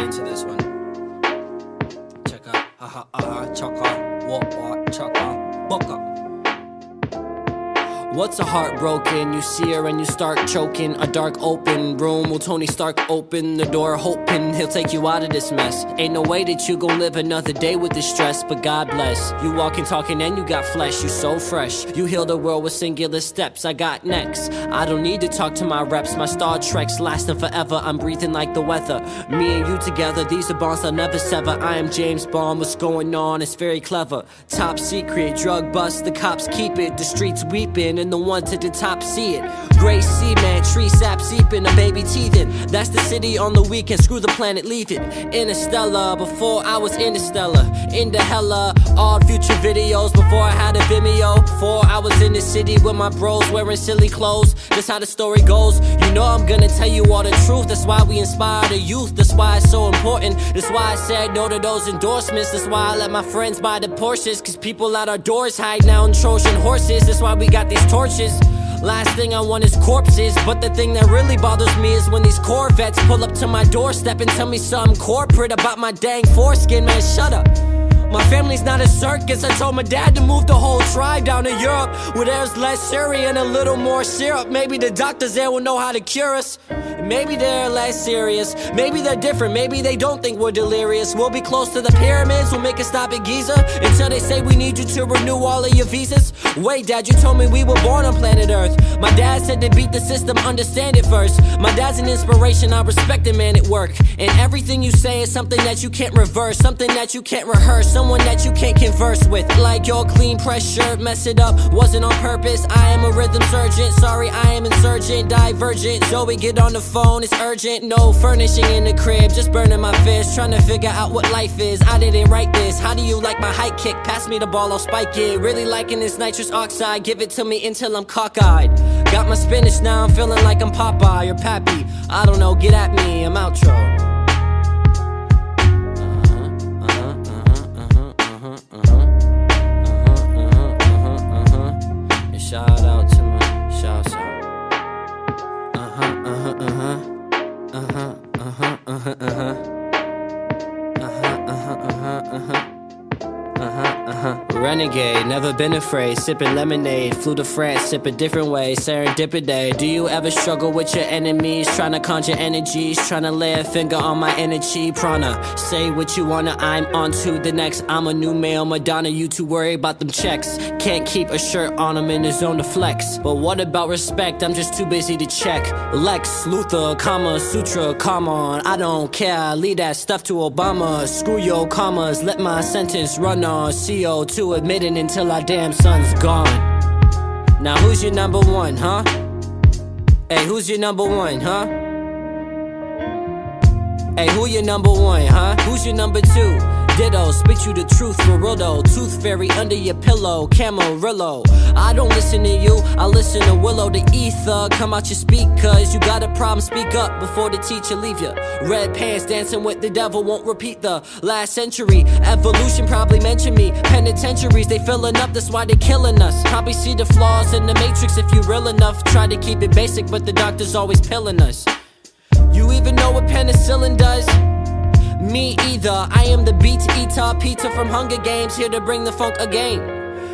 into this one. Check out, ha ha ha, check out, walk, walk, walk up. What's a heart broken? You see her and you start choking. A dark open room. Will Tony Stark open the door, hoping he'll take you out of this mess? Ain't no way that you gon' live another day with this stress, but God bless. You walking, talking, and you got flesh. You so fresh. You heal the world with singular steps. I got next. I don't need to talk to my reps. My Star Trek's lasting forever. I'm breathing like the weather. Me and you together, these are bonds I'll never sever. I am James Bond. What's going on? It's very clever. Top secret, drug bust. The cops keep it. The streets weeping and the one to the top see it. Gray man, tree sap seeping, a baby teething. That's the city on the weekend, screw the planet, leave it. Interstellar, before I was interstellar. Into hella, all future videos before I had a Vimeo. Before I was in the city with my bros wearing silly clothes. That's how the story goes. You know I'm gonna tell you all the truth. That's why we inspire the youth. That's why it's so important. That's why I said no to those endorsements. That's why I let my friends buy the Porsches. Cause people at our doors hide now in Trojan horses. That's why we got these torches. Last thing I want is corpses. But the thing that really bothers me is when these Corvettes pull up to my doorstep and tell me something corporate about my dang foreskin. Man, shut up. My family's not a circus. I told my dad to move the whole tribe down to Europe where there's less Syria and a little more syrup. Maybe the doctors there will know how to cure us. Maybe they're less serious. Maybe they're different. Maybe they don't think we're delirious. We'll be close to the pyramids. We'll make a stop at Giza until they say we need you to renew all of your visas. Wait, Dad, you told me we were born on planet Earth. My dad said to beat the system, understand it first. My dad's an inspiration. I respect a man at work. And everything you say is something that you can't reverse, something that you can't rehearse, someone that you can't converse with. Like your clean press shirt, mess it up, wasn't on purpose. I am a rhythm surgeon. Sorry, I am insurgent, divergent. Zoe, get on the phone, it's urgent. No furnishing in the crib, just burning my fist. Trying to figure out what life is. I didn't write this. How do you like my high kick? Pass me the ball, I'll spike it. Really liking this nitrous oxide. Give it to me until I'm cockeyed. Got my spinach now, I'm feeling like I'm Popeye or Pappy. I don't know, get at me, I'm outro. And Shout out to my Renegade, never been afraid. Sipping lemonade, flew to France, sip a different way. Serendipity. Do you ever struggle with your enemies? Trying to conjure energies, trying to lay a finger on my energy. Prana, say what you wanna, I'm on to the next. I'm a new male Madonna, you too worry about them checks. Can't keep a shirt on, I'm in the zone to flex. But what about respect? I'm just too busy to check. Lex, Luthor, Kama, Sutra, come on. I don't care, leave that stuff to Obama. Screw your commas, let my sentence run on. CO2 until our damn son's gone. Now who's your number one, huh? Hey, who's your number one, huh? Hey, who your number one, huh? Who's your number two? Ditto, spit you the truth for. Tooth fairy under your pillow, Camarillo. I don't listen to you, I listen to Willow the Ether. Come out your speakers, you got a problem, speak up before the teacher leave you. Red pants dancing with the devil won't repeat the last century. Evolution probably mentioned me. Penitentiaries, they filling up, that's why they killing us. Probably see the flaws in the matrix if you real enough. Try to keep it basic, but the doctor's always pilling us. You even know what penicillin does? Me either. I am the beat eater, Peeta from Hunger Games, here to bring the funk again.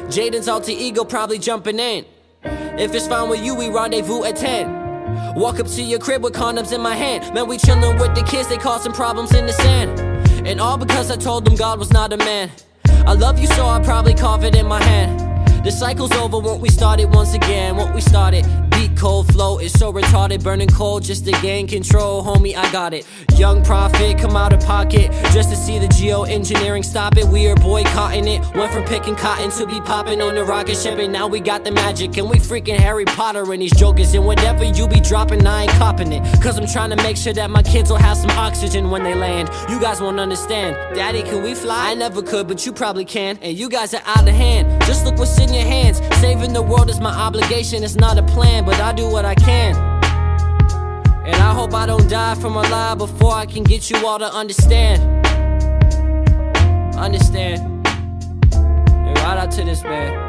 Jaden's alter ego probably jumping in. If it's fine with you, we rendezvous at 10. Walk up to your crib with condoms in my hand. Man, we chillin' with the kids, they causing problems in the sand. And all because I told them God was not a man. I love you, so I probably carve it in my hand. The cycle's over, won't we start it once again? Won't we start it? Beat cold flow is so retarded, burning cold just to gain control. Homie, I got it. Young prophet, come out of pocket just to see the geoengineering stop it. We are boycotting it. Went from picking cotton to be popping on the rocket ship, and now we got the magic. And we freaking Harry Potter and these jokers. And whatever you be dropping, I ain't copping it. Cause I'm trying to make sure that my kids will have some oxygen when they land. You guys won't understand. Daddy, can we fly? I never could, but you probably can. And you guys are out of hand. Just look what's in your hands. Saving the world is my obligation, it's not a plan, but I do what I can. And I hope I don't die from a lie before I can get you all to understand. Understand. And right out to this man.